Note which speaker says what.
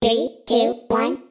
Speaker 1: Three, two, one.